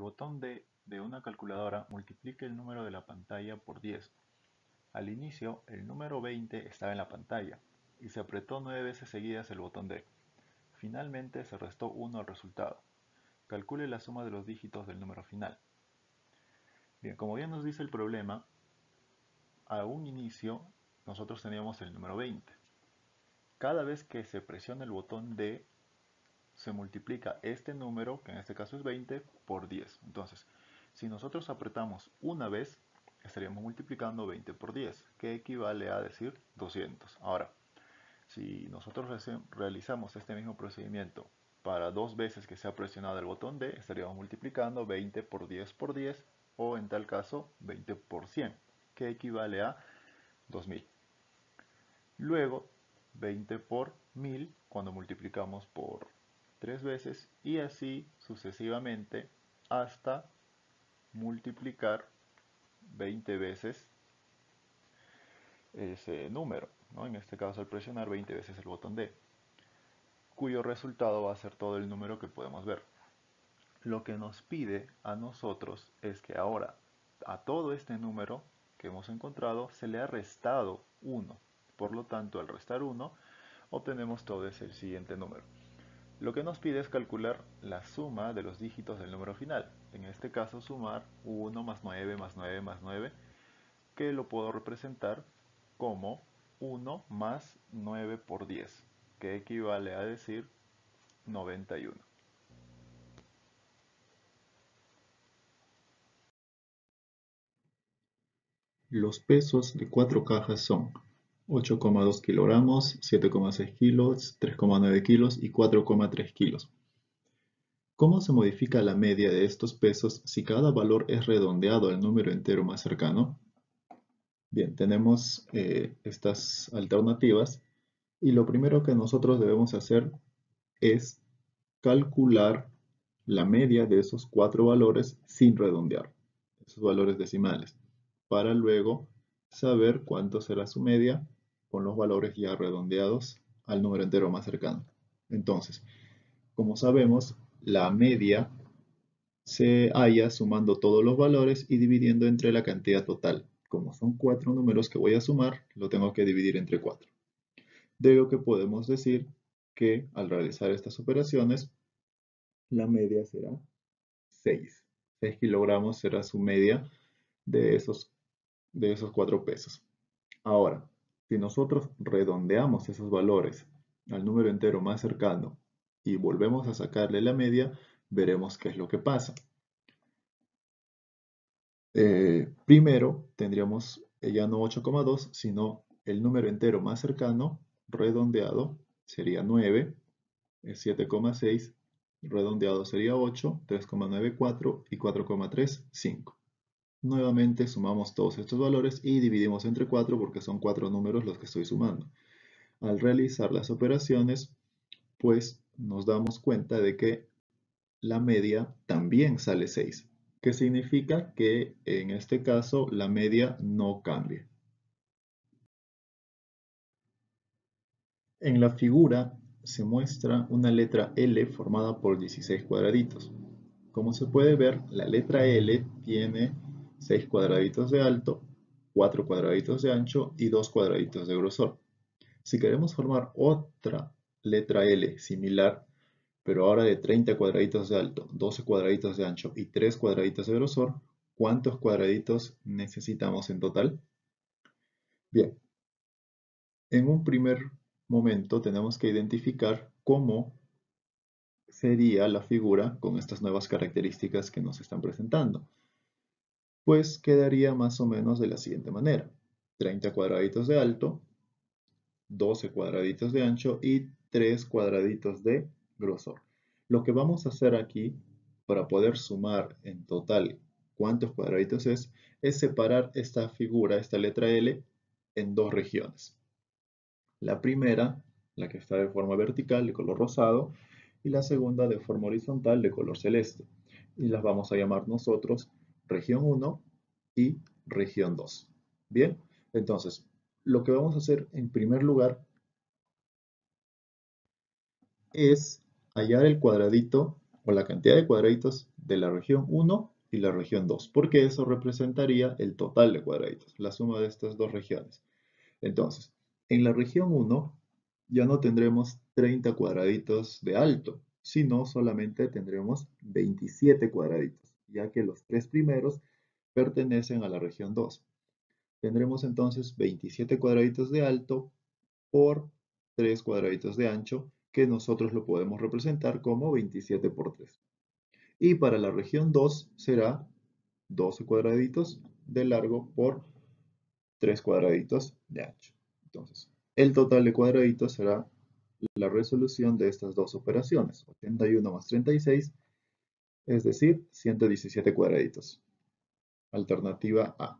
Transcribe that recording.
botón D de una calculadora multiplique el número de la pantalla por 10. Al inicio, el número 20 estaba en la pantalla y se apretó 9 veces seguidas el botón D. Finalmente se restó 1 al resultado. Calcule la suma de los dígitos del número final. Bien, como ya nos dice el problema, a un inicio nosotros teníamos el número 20. Cada vez que se presiona el botón D, se multiplica este número, que en este caso es 20, por 10. Entonces, si nosotros apretamos una vez, estaríamos multiplicando 20 por 10, que equivale a decir 200. Ahora, si nosotros realizamos este mismo procedimiento para dos veces que se ha presionado el botón D, estaríamos multiplicando 20 por 10 por 10, o en tal caso 20 por 100, que equivale a 2000. Luego, 20 por 1000 cuando multiplicamos por 3 veces y así sucesivamente hasta multiplicar 20 veces ese número, en este caso al presionar 20 veces el botón D, cuyo resultado va a ser todo el número que podemos ver. Lo que nos pide a nosotros es que ahora a todo este número que hemos encontrado se le ha restado 1. Por lo tanto, al restar 1, obtenemos todo ese siguiente número. Lo que nos pide es calcular la suma de los dígitos del número final. En este caso sumar 1 más 9 más 9 más 9, que lo puedo representar como 1 más 9 por 10, que equivale a decir 91. Los pesos de cuatro cajas son 8,2 kilogramos, 7,6 kilos, 3,9 kilos y 4,3 kilos. ¿Cómo se modifica la media de estos pesos si cada valor es redondeado al número entero más cercano? Bien, tenemos eh, estas alternativas y lo primero que nosotros debemos hacer es calcular la media de esos cuatro valores sin redondear, esos valores decimales, para luego saber cuánto será su media con los valores ya redondeados al número entero más cercano. Entonces, como sabemos, la media se halla sumando todos los valores y dividiendo entre la cantidad total. Como son cuatro números que voy a sumar, lo tengo que dividir entre cuatro. De lo que podemos decir que al realizar estas operaciones, la media será 6. 6 kilogramos será su media de esos, de esos cuatro pesos. Ahora, si nosotros redondeamos esos valores al número entero más cercano y volvemos a sacarle la media, veremos qué es lo que pasa. Eh, primero tendríamos ya no 8,2, sino el número entero más cercano, redondeado, sería 9, 7,6, redondeado sería 8, 3,94 y 4,35. Nuevamente sumamos todos estos valores y dividimos entre 4 porque son 4 números los que estoy sumando. Al realizar las operaciones, pues nos damos cuenta de que la media también sale 6, que significa que en este caso la media no cambia. En la figura se muestra una letra L formada por 16 cuadraditos. Como se puede ver, la letra L tiene 6 cuadraditos de alto, 4 cuadraditos de ancho y 2 cuadraditos de grosor. Si queremos formar otra letra L similar, pero ahora de 30 cuadraditos de alto, 12 cuadraditos de ancho y 3 cuadraditos de grosor, ¿cuántos cuadraditos necesitamos en total? Bien, en un primer momento tenemos que identificar cómo sería la figura con estas nuevas características que nos están presentando pues quedaría más o menos de la siguiente manera. 30 cuadraditos de alto, 12 cuadraditos de ancho y 3 cuadraditos de grosor. Lo que vamos a hacer aquí para poder sumar en total cuántos cuadraditos es, es separar esta figura, esta letra L, en dos regiones. La primera, la que está de forma vertical, de color rosado, y la segunda de forma horizontal, de color celeste. Y las vamos a llamar nosotros región 1 y región 2. Bien, entonces, lo que vamos a hacer en primer lugar es hallar el cuadradito o la cantidad de cuadraditos de la región 1 y la región 2, porque eso representaría el total de cuadraditos, la suma de estas dos regiones. Entonces, en la región 1 ya no tendremos 30 cuadraditos de alto, sino solamente tendremos 27 cuadraditos, ya que los tres primeros pertenecen a la región 2. Tendremos entonces 27 cuadraditos de alto por 3 cuadraditos de ancho, que nosotros lo podemos representar como 27 por 3. Y para la región 2 será 12 cuadraditos de largo por 3 cuadraditos de ancho. Entonces, el total de cuadraditos será la resolución de estas dos operaciones, 81 más 36, es decir, 117 cuadraditos. Alternativa A.